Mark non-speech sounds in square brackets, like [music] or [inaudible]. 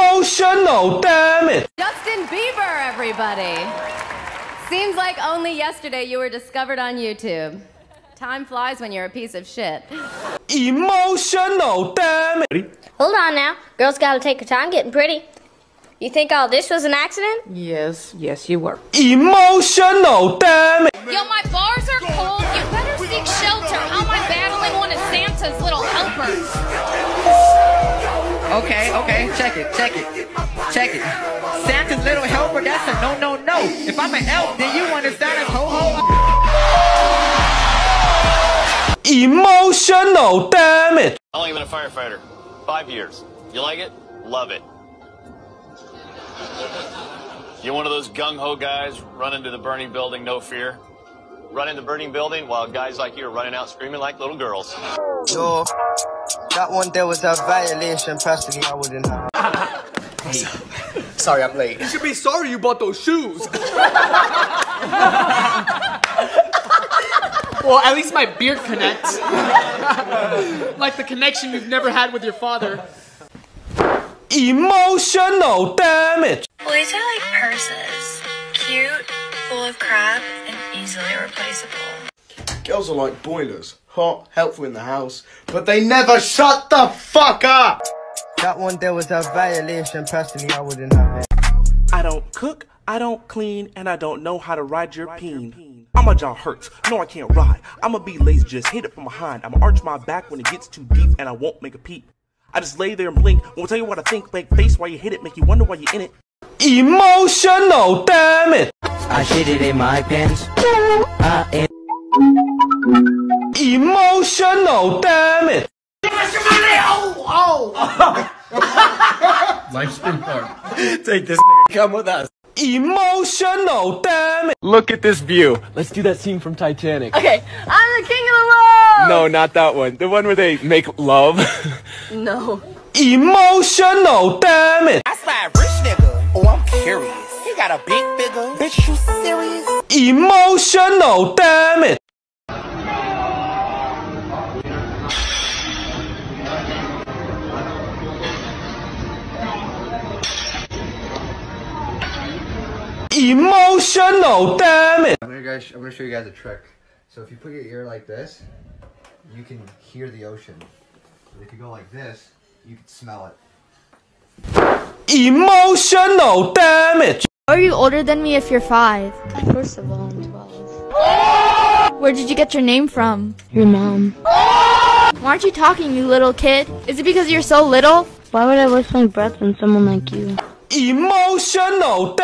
Emotional damn it. Justin Bieber, everybody. Seems like only yesterday you were discovered on YouTube. Time flies when you're a piece of shit. Emotional damage. Hold on now. Girls gotta take her time getting pretty. You think all this was an accident? Yes, yes, you were. Emotional damage. Yo, my bars are cold. You better seek shelter. How am I battling one of Santa's little helpers? Okay, okay, check it, check it, check it. Santa's little helper, that's a no, no, no. If I'm an elf, then you understand to Santa's ho ho. Emotional damn it. How long you been a firefighter? Five years. You like it? Love it. You one of those gung ho guys run into the burning building, no fear? Run into the burning building while guys like you are running out screaming like little girls. Yo, that one there was a violation. Personally, I wouldn't have. Sorry, I'm late. You should be sorry you bought those shoes. well, at least my beard connects. like the connection you've never had with your father. Emotional damage. Boys are like purses. Cute, full of crap, and easily replaceable. Girls are like boilers. Hot, helpful in the house, but they never shut the fuck up! That one there was a violation. Personally, I wouldn't have it. I don't cook, I don't clean, and I don't know how to ride your peen. I'm a John Hurts. No, I can't ride. I'ma be lazy, just hit it from behind. I'ma arch my back when it gets too deep, and I won't make a peep. I just lay there and blink. Won't tell you what I think. Make face while you hit it, make you wonder why you're in it. Emotional damn it! I shit it in my pants. I Emotional damage. [laughs] Oh, oh. Life's been hard. Take this nigga, come with us. Emotional damage. Look at this view. Let's do that scene from Titanic. Okay, I'm the king of the world! No, not that one. The one where they make love. [laughs] No. Emotional damage. I slide rich nigga. Oh, I'm curious. He got a big figure. Bitch, you serious? Emotional damage. Emotional damage. I'm gonna, guys, I'm gonna show you guys a trick. So if you put your ear like this, you can hear the ocean. But if you go like this, you can smell it. Emotional damage. Are you older than me if you're five? First of all, I'm 12. Where did you get your name from? Your mom. Why aren't you talking, you little kid? Is it because you're so little? Why would I waste my breath on someone like you? Emotional